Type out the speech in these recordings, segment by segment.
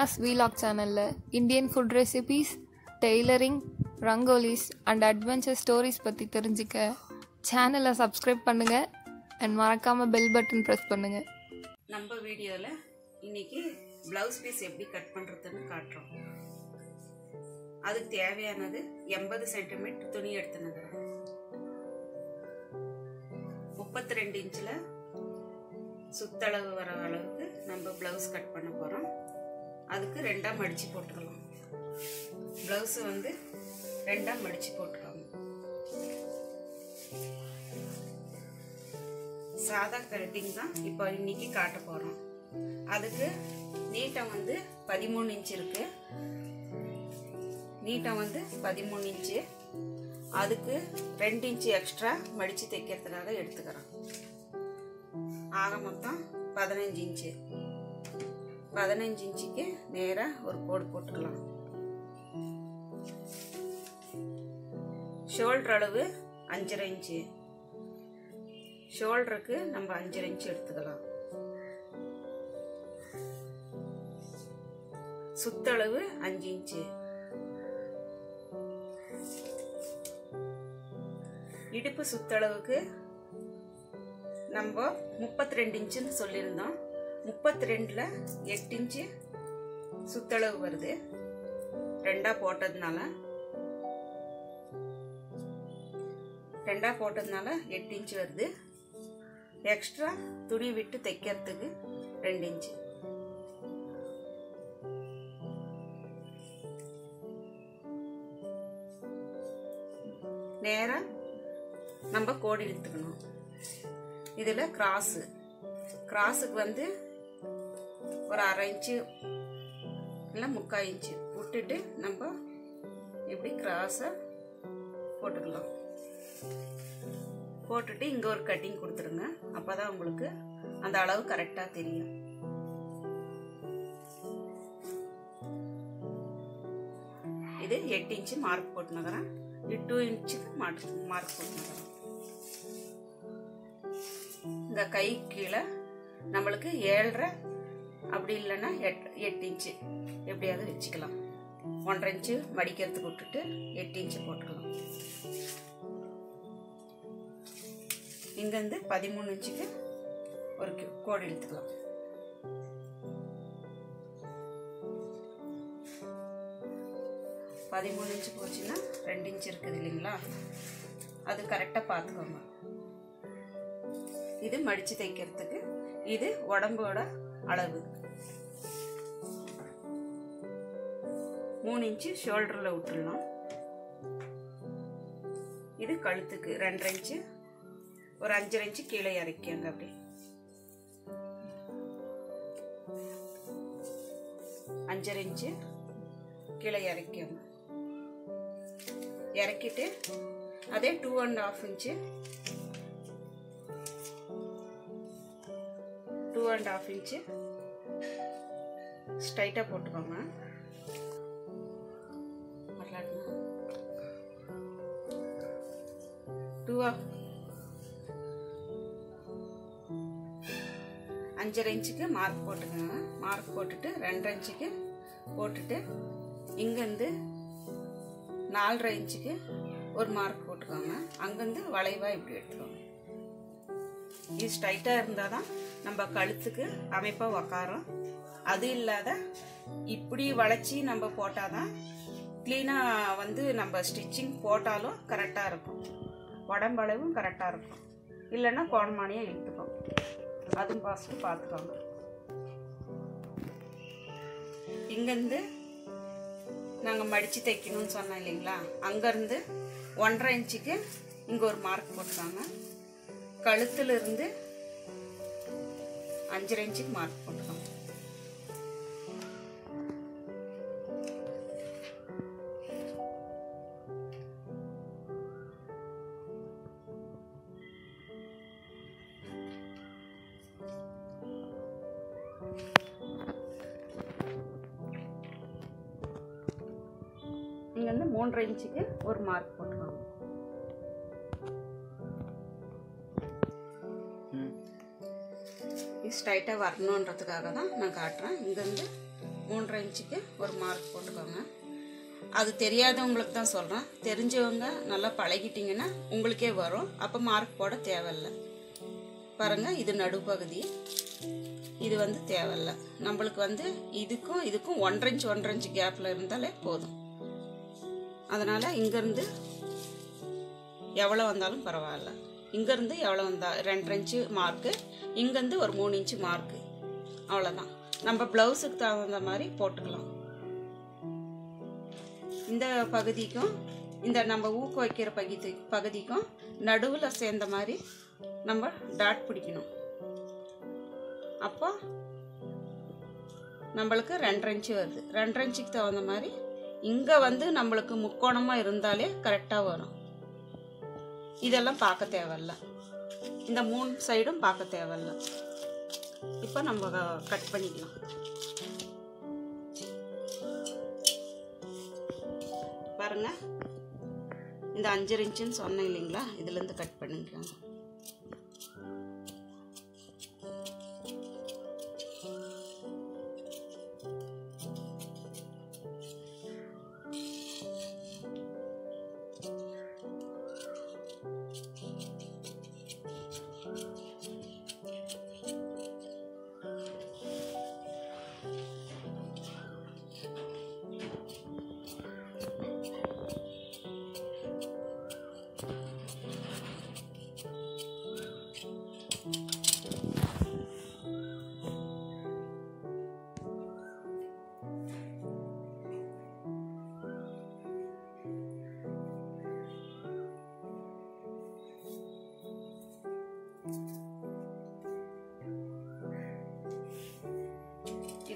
Meena's vlog சேனலில் Indian food recipes tailoring rangolis and adventure stories பற்றி தெரிஞ்சுக்க சேனலை சப்ஸ்கிரைப் பண்ணுங்கள் அண்ட் மறக்காமல் பெல் பட்டன் ப்ரெஸ் பண்ணுங்கள் நம்ம வீடியோவில் இன்னைக்கு ப்ளவுஸ் பீஸ் எப்படி கட் பண்ணுறதுன்னு காட்டுறோம். அதுக்கு தேவையானது எண்பது சென்டிமீட்டர் துணி எடுத்துனுங்க முப்பத்தி ரெண்டு இன்ச்சில் சுத்தளவு வர அளவுக்கு நம்ம ப்ளவுஸ் கட் பண்ணணும் அதுக்கு ரெண்டாக மடித்து போட்டுக்கலாம். ப்ளவுஸு வந்து ரெண்டாக மடித்து போட்டுக்கோங்க. சாதா கட்டிங் தான் இப்போ இன்னைக்கு காட்ட போகிறோம் அதுக்கு நீட்டம் வந்து பதிமூணு இன்ச் இருக்கு. நீட்டம் வந்து பதிமூணு இன்ச்சு அதுக்கு ரெண்டு இன்ச்சு எக்ஸ்ட்ரா மடித்து தைக்கிறதுக்காக எடுத்துக்கிறோம். ஆக மொத்தம் பதினஞ்சு இன்ச்சு பதினஞ்சு இன்ச்சுக்கு நேராக ஒரு கோடு போட்டுக்கலாம். ஷோல்டர் அளவு அஞ்சரை இன்ச்சு. ஷோல்டருக்கு நம்ம அஞ்சரை இன்ச்சு எடுத்துக்கலாம். சுத்தளவு அஞ்சு இன்ச்சு. இடுப்பு சுத்தளவுக்கு நம்ம முப்பத்தி ரெண்டு இன்ச்சுன்னு சொல்லியிருந்தோம். முப்பத்தி ரெண்டில் எட்டு இன்ச்சு சுத்தளவு வருது. ரெண்டாக போட்டதுனால ரெண்டாக போட்டதுனால எட்டு இன்ச்சு வருது. எக்ஸ்ட்ரா துணி விட்டு தைக்கிறதுக்கு ரெண்டு இன்ச்சு. நேராக நம்ம கோடி இழுத்துக்கணும். இதில் கிராஸு கிராஸுக்கு வந்து ஒரு அரை இன்ச்சு இல்லை முக்கால் இன்ச்சு விட்டுட்டு நம்ம இப்படி கிராஸை போட்டுக்கலாம். போட்டுட்டு இங்கே ஒரு கட்டிங் கொடுத்துருங்க. அப்போ தான் உங்களுக்கு அந்த அளவு கரெக்டாக தெரியும். இது எட்டு இன்ச்சு மார்க் போட்டுனுக்கிறேன். இது டூ இன்ச்சுக்கு மார்க் மார்க் போட்டுனுக்கிறேன். இந்த கை கீழே நம்மளுக்கு ஏழரை அப்படி இல்லைன்னா எட் எட்டு இன்ச்சு. எப்படியாவது வச்சுக்கலாம். ஒன்றரை இன்ச்சு மடிக்கிறதுக்கு விட்டுட்டு எட்டு இன்ச்சு போட்டுக்கலாம். இங்கேருந்து பதிமூணு இன்ச்சுக்கு ஒரு கோடு எடுத்துக்கலாம் பதிமூணு இன்ச்சு போச்சுன்னா ரெண்டு இன்ச்சு இருக்குது இல்லைங்களா? அது கரெக்டாக பார்த்துக்கோங்க. இது மடித்து தைக்கிறதுக்கு இது உடம்போட அளவு. மூணு இன்ச்சு ஷோல்டரில் விட்டுடலாம் இது கழுத்துக்கு ரெண்டரை இன்ச்சு. ஒரு அஞ்சரை இன்ச்சு கீழே இறக்கியாங்க அப்படி. அஞ்சரை இன்ச்சு கீழே இறக்கிங்க இறக்கிட்டு அதே two and half inch. Two and half inch. ஸ்ட்ரைட்டாக போட்டுக்கோங்க. டூ அஞ்சரை இன்ச்சுக்கு மார்க் போட்டுக்கோங்க. மார்க் போட்டுட்டு ரெண்டரை இன்ச்சுக்கு போட்டுட்டு இங்கேருந்து நாலரை இன்ச்சுக்கு ஒரு மார்க் போட்டுக்கோங்க. அங்கேருந்து வளைவாக இப்படி எடுத்துக்கோங்க. இது ஸ்ட்ரைட்டாக இருந்தால் தான் நம்ம கழுத்துக்கு அமைப்பாக உக்காரோம். அது இல்லாத இப்படி வளைச்சி நம்ம போட்டால் தான் க்ளீனாக வந்து நம்ம ஸ்டிச்சிங் போட்டாலும் கரெக்டாக இருக்கும். உடம்பளவும் கரெக்டாக இருக்கும். இல்லைன்னா கோணமானியாக இழுத்துக்கும். அதுவும் பாசம் பார்த்துக்கோங்க இங்கேருந்து நாங்கள் மடித்து தைக்கணும்னு சொன்னோம் இல்லைங்களா? அங்கேருந்து ஒன்றரை இன்ச்சுக்கு இங்கே ஒரு மார்க் போட்டுக்காங்க. கழுத்துலேருந்து அஞ்சரை இன்ச்சுக்கு மார்க் போட்டுக்கோங்க. இங்கே வந்து மூன்றரை இன்ச்சுக்கு ஒரு மார்க் போட்டுக்கோங்க. இது ஸ்ட்ரைட்டாக வரணுன்றதுக்காக தான் நான் காட்டுறேன். இங்கேருந்து மூன்றரை இன்ச்சுக்கு ஒரு மார்க் போட்டுக்கோங்க. அது தெரியாதவங்களுக்கு தான் சொல்கிறேன் தெரிஞ்சவங்க நல்லா பழகிட்டிங்கன்னா உங்களுக்கே வரும். அப்போ மார்க் போட தேவையில்லை. பாருங்கள் இது நடுப்பகுதி. இது வந்து தேவையில்ல. நம்மளுக்கு வந்து இதுக்கும் இதுக்கும் ஒன்றரை இன்ச் ஒன்றரை இன்ச் கேப்பில் இருந்தாலே போதும். அதனால் இங்கேருந்து எவ்வளோ வந்தாலும் பரவாயில்ல. இங்கேருந்து எவ்வளோ வந்தால் ரெண்டரை இன்ச்சு மார்க்கு இங்கேருந்து ஒரு மூணு இன்ச்சு மார்க்கு அவ்வளோதான் நம்ம ப்ளவுஸுக்கு தகுந்த மாதிரி போட்டுக்கலாம். இந்த பகுதிக்கும் இந்த நம்ம ஊக்க வைக்கிற பகுதி பகுதிக்கும் நடுவில் சேர்ந்த மாதிரி நம்ம டாட் பிடிக்கணும். அப்போ நம்மளுக்கு ரெண்டரை இன்ச்சு வருது. ரெண்டரை இன்ச்சுக்கு தகுந்த மாதிரி இங்கே வந்து நம்மளுக்கு முக்கோணமாக இருந்தாலே கரெக்டாக வரும். இதெல்லாம் பார்க்க தேவையில்ல. இந்த மூணு சைடும் பார்க்க தேவையில்ல. இப்போ நம்ம கட் பண்ணிக்கலாம். பாருங்க. இந்த அஞ்சரை இன்ச்சுன்னு சொன்னேன் இல்லைங்களா? இதுலேருந்து கட் பண்ணிக்கலாம்.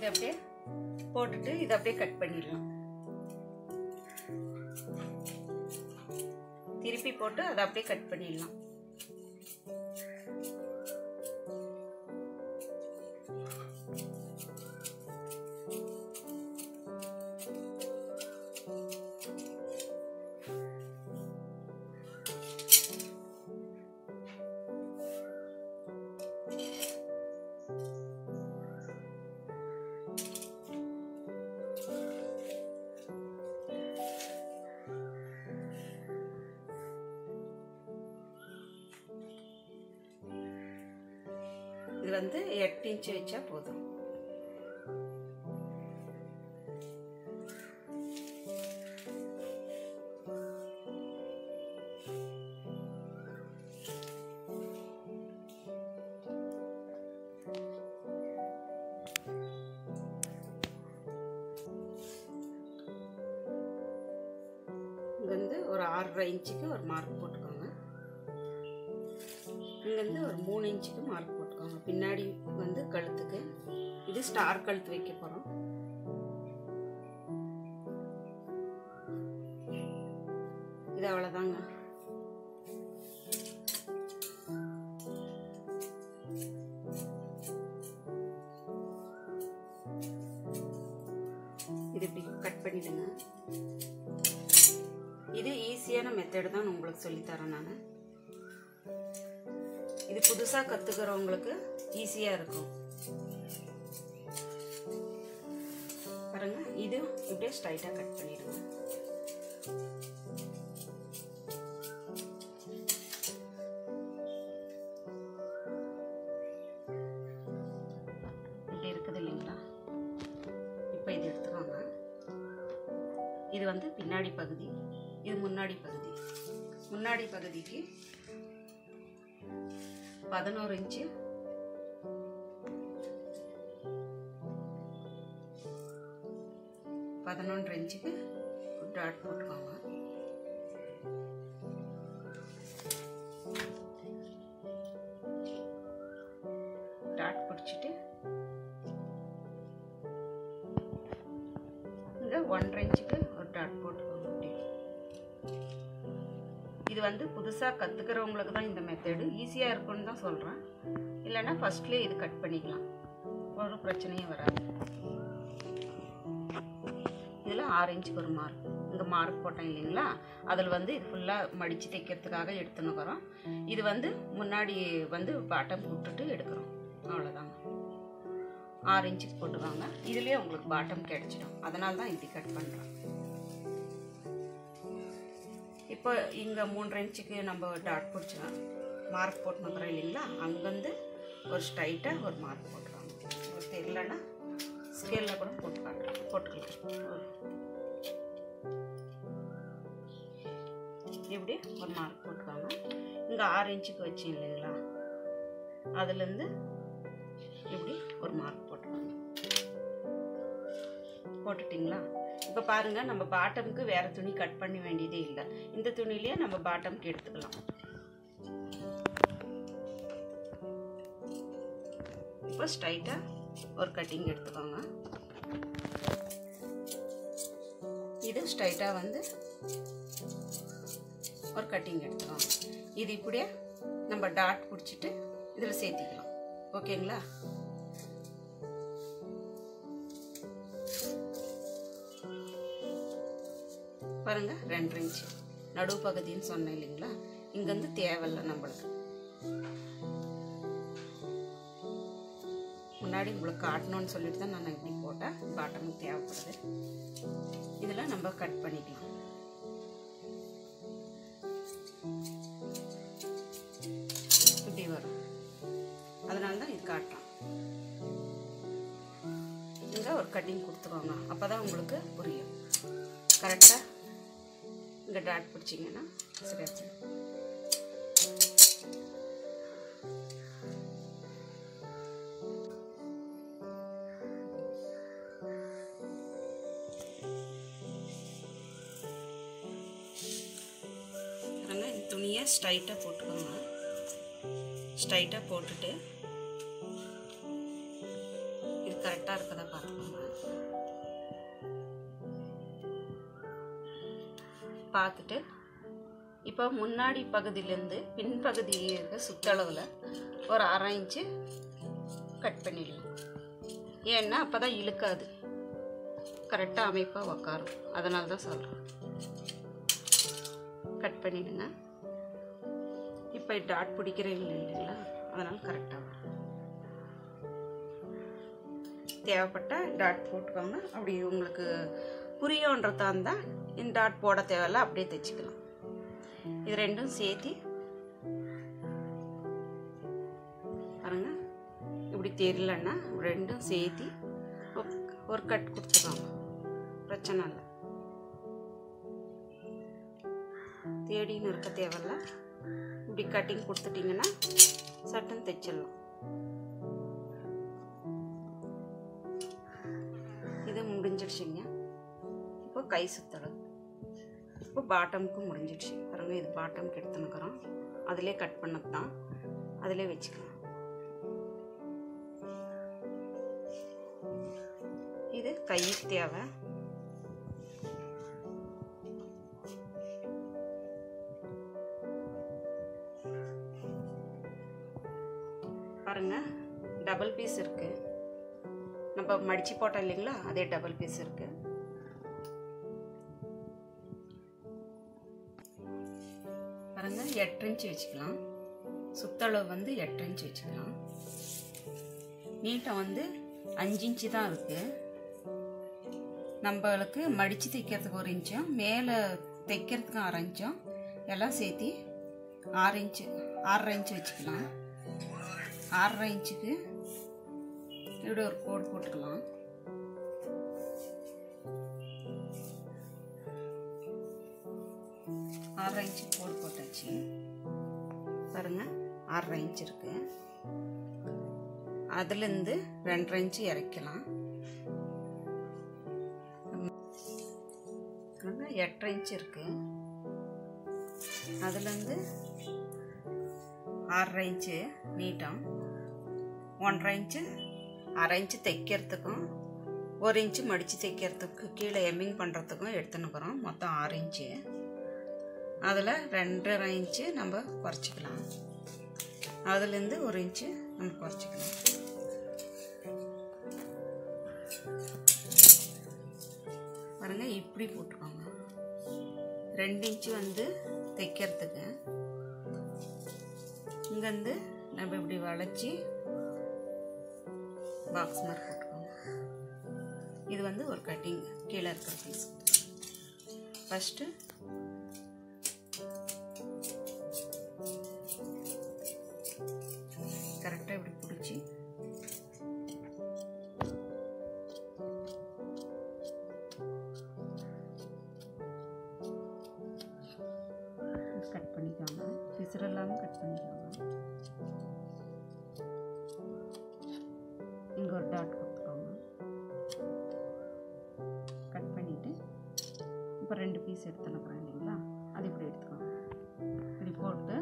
இதை அப்படியே போட்டுட்டு இதை அப்படியே கட் பண்ணிடலாம். திருப்பி போட்டு அதை அப்படியே கட் பண்ணிடலாம். வந்து எட்டு இன்ச்சு வச்சா போதும். ஸ்டார் கழுத்து வைக்க போகிறோம் இது அவ்வளோதாங்க இது இப்படி கட் பண்ணிடுங்க. இது ஈஸியான மெத்தடு தான் உங்களுக்கு சொல்லித்தரேன் நான். இது புதுசாக கற்றுக்கிறவங்களுக்கு ஈஸியாக இருக்கும். இது இப்படியே ஸ்ட்ரைட்டாக கட் பண்ணிடுங்க. இப்படி இருக்குது இல்லைங்களா? இப்போ இது எடுத்துக்கோங்க. இது வந்து பின்னாடி பகுதி. இது முன்னாடி பகுதி. முன்னாடி பகுதிக்கு பதினோரு இன்ச்சு பதினொன்று இன்ச்சுக்கு டாட் போட்டுக்கோங்க. டாட் பிடிச்சிட்டு இங்கே ஒன்றரை இன்ச்சுக்கு ஒரு டாட் போட்டுக்கோங்க அப்படி இது வந்து புதுசாக கற்றுக்கிறவங்களுக்கு தான் இந்த மெத்தடு ஈஸியாக இருக்கும்னு தான் சொல்கிறேன் இல்லைன்னா ஃபஸ்ட்லேயே இது கட் பண்ணிக்கலாம். ஒரு பிரச்சனையும் வராது. ஆறு இன்ச் ஒரு மார்க் இங்கே மார்க் போட்டேன் இல்லைங்களா? அதில் வந்து இது ஃபுல்லாக மடித்து தைக்கிறதுக்காக எடுத்துன்னுக்குறோம் இது வந்து முன்னாடி வந்து பாட்டம் விட்டுட்டு எடுக்கிறோம். அவ்வளோதாங்க ஆறு இன்ச்சுக்கு போட்டுவாங்க இதுலேயே உங்களுக்கு பாட்டம் கிடச்சிடும். அதனால தான் இப்படி கட் பண்ணுறோம் இப்போ இங்கே மூன்றரை இன்ச்சுக்கு நம்ம டாட் பிடிச்சோம். மார்க் போட்டுனுக்குறோம் இல்லைங்களா? அங்கேருந்து ஒரு ஸ்ட்ரைட்டாக ஒரு மார்க் போட்டுருவாங்க. ஒரு தெரியலன்னா ஸ்கேலில் கூட போட்டு காட்டுறோம் போட்டுக்கலாம். இப்படி ஒரு மார்க் போட்டுக்கோங்க. இங்கே ஆறு இன்ச்சுக்கு வச்சு இல்லைங்களா? அதுலேருந்து இப்படி ஒரு மார்க் போட்டுக்கோங்க. போட்டுட்டிங்களா? இப்போ பாருங்க நம்ம பாட்டமுக்கு வேறு துணி கட் பண்ண வேண்டியதே இல்லை. இந்த துணியிலேயே நம்ம பாட்டமுக்கு எடுத்துக்கலாம். இப்போ ஸ்ட்ரைட்டாக ஒரு கட்டிங் எடுத்துக்கோங்க. இது ஸ்ட்ரைட்டாக வந்து ஒரு கட்டிங் எடுத்துக்கோங்க. இது இப்படியே நம்ம டாட் பிடிச்சிட்டு இதில் சேர்த்திக்கலாம். ஓகேங்களா? பாருங்கள் ரெண்டு இன்ச்சு. நடுவு பகுதின்னு சொன்னேன் இல்லைங்களா? இங்கேருந்து தேவையில்லை நம்மளுக்கு. முன்னாடி உங்களுக்கு காட்டணும்னு சொல்லிட்டு தான் நான் இப்படி போட்டேன். பாட்டமும் தேவைப்படுது. இதெல்லாம் நம்ம கட் பண்ணிக்கலாம். இப்படி வரும். அதனால தான் இது காட்டுறோம். இங்கே ஒரு கட்டிங் கொடுத்துருவாங்க அப்போ தான் உங்களுக்கு புரியும். கரெக்டாக இங்கே டாட் பிடிச்சிங்கன்னா சரி ஸ்ட்ரைட்டாக போட்டுக்கோங்க. ஸ்ட்ரைட்டாக போட்டுட்டு இது கரெக்டாக இருக்கதா பார்த்துக்கோங்க. பார்த்துட்டு இப்போ முன்னாடி பகுதியிலேருந்து பின்பகுதி இருக்க சுற்றளவில் ஒரு அரை இன்ச்சு கட் பண்ணிடலாம் ஏன்னா அப்போ தான் இழுக்காது. கரெக்டாக அமைப்பாக உக்காரும். அதனால தான் சொல்கிறேன் கட் பண்ணிடுங்க இப்போ டாட் பிடிக்கிறேன் இல்லைங்களா? அதனால் கரெக்டாக வரும். தேவைப்பட்ட டாட் போட்டுக்கோங்க. அப்படி உங்களுக்கு புரியோன்றதா இருந்தால் இந்த டாட் போட தேவையில்ல அப்படியே தைச்சிக்கலாம். இது ரெண்டும் சேர்த்து பாருங்க. இப்படி தெரியலன்னா ரெண்டும் சேர்த்து ஒரு கட் கொடுத்துருவாங்க பிரச்சனை இல்லை. தேடின்னு இருக்க தேவையில்ல. இப்படி கட்டிங் கொடுத்துட்டிங்கன்னா சட்டன் தைச்சிடலாம். இது முடிஞ்சிடுச்சுங்க. இப்போ கை சுத்தளவு இப்போ பாட்டமுக்கு முடிஞ்சிடுச்சு. பாருங்க இது பாட்டமுக்கு எடுத்துனுக்குறோம் அதிலே கட் பண்ணது தான். அதிலே வச்சுக்கலாம். இது கைக்கு தேவை. மடித்து மடிச்சு போட்டோம் இல்லைங்களா? அதே டபுள் பீஸ் இருக்கு. பாருங்க எட்டு இன்ச்சு வச்சுக்கலாம். சுத்தளவு வந்து எட்டு இன்ச்சு வச்சுக்கலாம். நீட்டம் வந்து அஞ்சு இன்ச்சு தான் இருக்கு. நம்மளுக்கு மடித்து தைக்கிறதுக்கு ஒரு இன்ச்சும் மேலே தைக்கிறதுக்கு அரை இன்ச்சும் எல்லாம் சேர்த்து ஆறு இன்ச்சு ஆறரை இன்ச்சு வச்சுக்கலாம். ஆறரை இன்ச்சுக்கு இப்படி ஒரு கோடு போட்டுக்கலாம். ஆறரை இன்ச்சு கோடு போட்டாச்சு. பாருங்க ஆறரை இன்ச் இருக்கு. அதுலேருந்து ரெண்டரை இன்ச்சு இறக்கலாம். எட்டரை இன்ச் இருக்கு. அதுலேருந்து ஆறரை இன்ச்சு நீட்டம். ஒன்றரை இன்ச்சு அரை இன்ச்சு தைக்கிறதுக்கும் ஒரு இன்ச்சு மடித்து தைக்கிறதுக்கு கீழே எம்மிங் பண்ணுறதுக்கும் எடுத்துன்னுக்குறோம் மொத்தம் ஆறு இன்ச்சு. அதில் ரெண்டரை இன்ச்சு நம்ம குறைச்சிக்கலாம். அதுலேருந்து ஒரு இன்ச்சு நம்ம குறைச்சிக்கலாம். பாருங்க இப்படி போட்டுக்கோங்க. ரெண்டு இன்ச்சு வந்து தைக்கிறதுக்கு. இங்கேருந்து நம்ம இப்படி வளைச்சி பாக்ஸ் மாதிரி போட்டுக்கோங்க இது வந்து ஒரு கட்டிங் கீழே இருக்கிற பீஸ் ஃபஸ்ட்டு ரெண்டு பீஸ் எடுத்துனுக்குறேன் இல்லைங்களா? அது இப்படி எடுத்துக்கோங்க. இப்படி போட்டு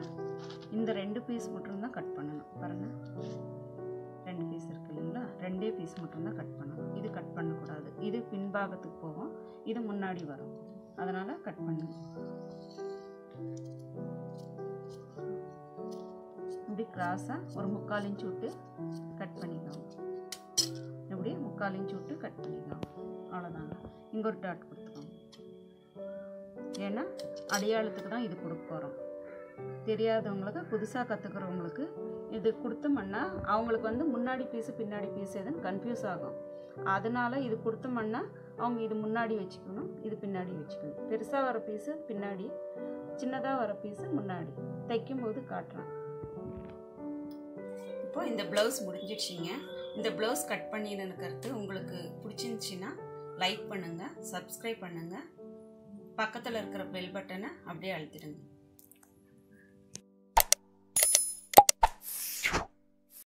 இந்த ரெண்டு பீஸ் மட்டும்தான் கட் பண்ணணும். பாருங்கள் ரெண்டு பீஸ் இருக்கு இல்லைங்களா? ரெண்டே பீஸ் மட்டும்தான் கட் பண்ணணும். இது கட் பண்ணக்கூடாது. இது பின்பாகத்துக்கு போகும். இது முன்னாடி வரும். அதனால் கட் பண்ணணும் இப்படி கிராஸாக ஒரு முக்கால் இன்ச்சு விட்டு கட் பண்ணிக்கோங்க. இப்படி முக்கால் இன்ச்சு விட்டு கட் பண்ணிக்கோங்க. அவ்வளோதாங்க இங்கே ஒரு டாட் கொடுத்து ஏன்னா அடையாளத்துக்கு தான் இது கொடுக்க போகிறோம் தெரியாதவங்களுக்கு புதுசாக கற்றுக்கிறவங்களுக்கு இது கொடுத்தோம்னா அவங்களுக்கு வந்து முன்னாடி பீஸு பின்னாடி பீஸ் எதுன்னு கன்ஃபியூஸ் ஆகும். அதனால் இது கொடுத்தோம்னா அவங்க இது முன்னாடி வச்சுக்கணும் இது பின்னாடி வச்சுக்கணும். பெருசாக வர பீஸு பின்னாடி. சின்னதாக வர பீஸு முன்னாடி. தைக்கும்போது காட்டுறேன். இப்போ இந்த ப்ளவுஸ் முடிஞ்சிடுச்சிங்க. இந்த ப்ளவுஸ் கட் பண்ணினுக்கிறது உங்களுக்கு பிடிச்சிருந்துச்சின்னா லைக் பண்ணுங்கள் சப்ஸ்கிரைப் பண்ணுங்கள் பக்கத்தில் இருக்கிற பெல் பட்டனை அப்படியே அழுத்திடுங்க.